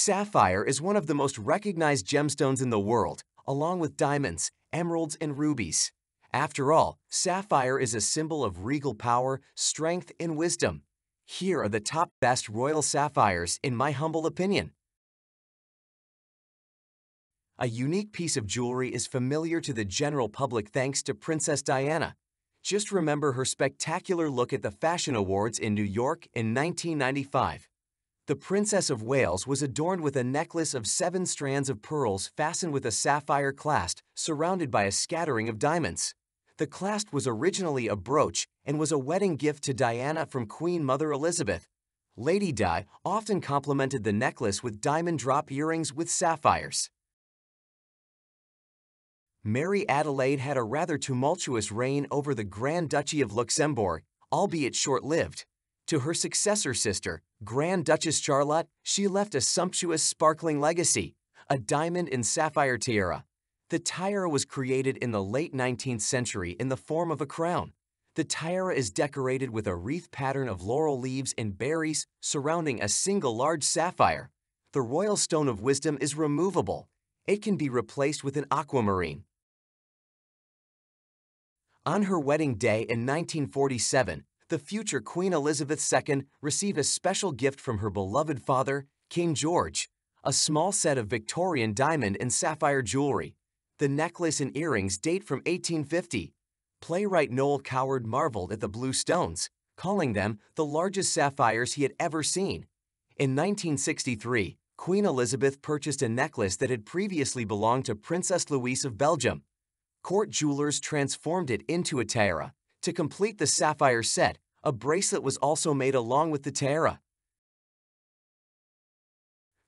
Sapphire is one of the most recognized gemstones in the world, along with diamonds, emeralds, and rubies. After all, sapphire is a symbol of regal power, strength, and wisdom. Here are the top best royal sapphires in my humble opinion. A unique piece of jewelry is familiar to the general public thanks to Princess Diana. Just remember her spectacular look at the Fashion Awards in New York in 1995. The Princess of Wales was adorned with a necklace of seven strands of pearls fastened with a sapphire clasp surrounded by a scattering of diamonds. The clasp was originally a brooch and was a wedding gift to Diana from Queen Mother Elizabeth. Lady Di often complemented the necklace with diamond drop earrings with sapphires. Mary Adelaide had a rather tumultuous reign over the Grand Duchy of Luxembourg, albeit short-lived. To her successor sister, Grand Duchess Charlotte, she left a sumptuous, sparkling legacy, a diamond and sapphire tiara. The tiara was created in the late 19th century in the form of a crown. The tiara is decorated with a wreath pattern of laurel leaves and berries surrounding a single large sapphire. The royal stone of wisdom is removable. It can be replaced with an aquamarine. On her wedding day in 1947, the future Queen Elizabeth II received a special gift from her beloved father, King George, a small set of Victorian diamond and sapphire jewelry. The necklace and earrings date from 1850. Playwright Noel Coward marveled at the blue stones, calling them the largest sapphires he had ever seen. In 1963, Queen Elizabeth purchased a necklace that had previously belonged to Princess Louise of Belgium. Court jewelers transformed it into a tiara, to complete the sapphire set, a bracelet was also made along with the tiara.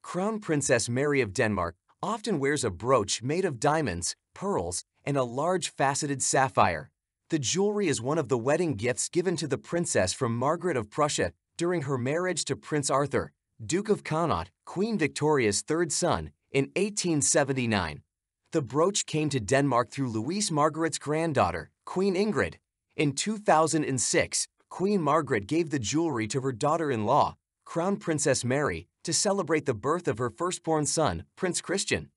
Crown Princess Mary of Denmark often wears a brooch made of diamonds, pearls, and a large faceted sapphire. The jewelry is one of the wedding gifts given to the princess from Margaret of Prussia during her marriage to Prince Arthur, Duke of Connaught, Queen Victoria's third son, in 1879. The brooch came to Denmark through Louise Margaret's granddaughter, Queen Ingrid. In 2006, Queen Margaret gave the jewelry to her daughter-in-law, Crown Princess Mary, to celebrate the birth of her firstborn son, Prince Christian.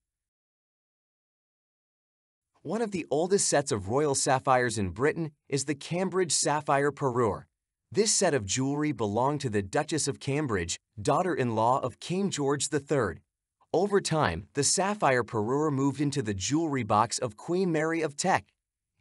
One of the oldest sets of royal sapphires in Britain is the Cambridge Sapphire Parure. This set of jewelry belonged to the Duchess of Cambridge, daughter-in-law of King George III. Over time, the sapphire parure moved into the jewelry box of Queen Mary of Teck,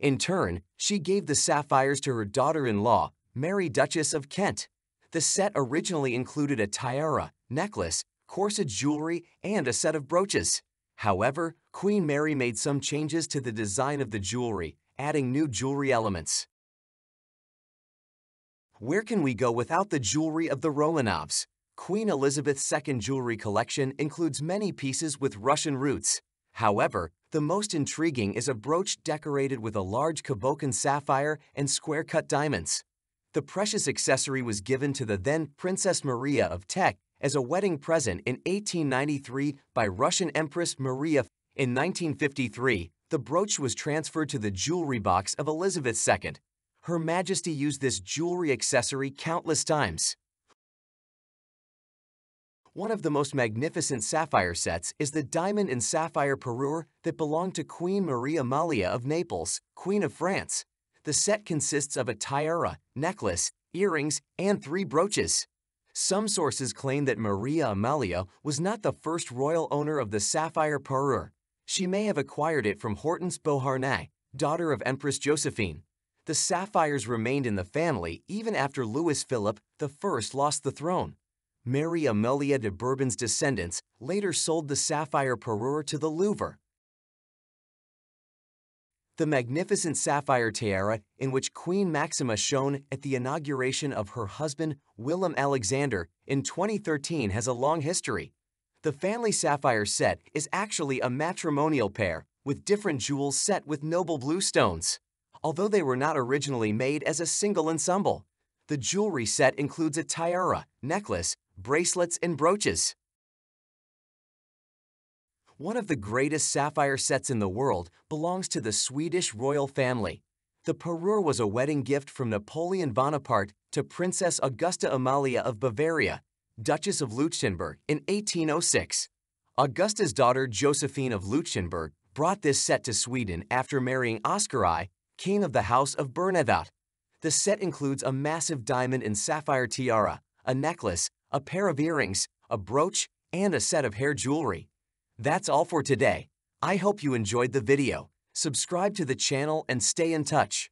in turn, she gave the sapphires to her daughter-in-law, Mary Duchess of Kent. The set originally included a tiara, necklace, corset jewelry, and a set of brooches. However, Queen Mary made some changes to the design of the jewelry, adding new jewelry elements. Where can we go without the jewelry of the Romanovs? Queen Elizabeth's II jewelry collection includes many pieces with Russian roots. However, the most intriguing is a brooch decorated with a large cabochon sapphire and square-cut diamonds. The precious accessory was given to the then Princess Maria of Teck as a wedding present in 1893 by Russian Empress Maria. In 1953, the brooch was transferred to the jewelry box of Elizabeth II. Her Majesty used this jewelry accessory countless times. One of the most magnificent sapphire sets is the diamond and sapphire parure that belonged to Queen Maria Amalia of Naples, Queen of France. The set consists of a tiara, necklace, earrings, and three brooches. Some sources claim that Maria Amalia was not the first royal owner of the sapphire parure. She may have acquired it from Hortense Beauharnais, daughter of Empress Josephine. The sapphires remained in the family even after Louis Philippe I lost the throne. Mary Amelia de Bourbon's descendants later sold the sapphire parure to the Louvre. The magnificent sapphire tiara in which Queen Maxima shone at the inauguration of her husband Willem Alexander in 2013 has a long history. The family sapphire set is actually a matrimonial parure with different jewels set with noble blue stones. Although they were not originally made as a single ensemble, the jewelry set includes a tiara, necklace, bracelets, and brooches. One of the greatest sapphire sets in the world belongs to the Swedish royal family. The parure was a wedding gift from Napoleon Bonaparte to Princess Augusta Amalia of Bavaria. Duchess of Leuchtenberg, in 1806. Augusta's daughter Josephine of Leuchtenberg brought this set to Sweden after marrying Oscar I, king of the House of Bernadotte. The set includes a massive diamond and sapphire tiara, a necklace, a pair of earrings, a brooch, and a set of hair jewelry. That's all for today. I hope you enjoyed the video. Subscribe to the channel and stay in touch.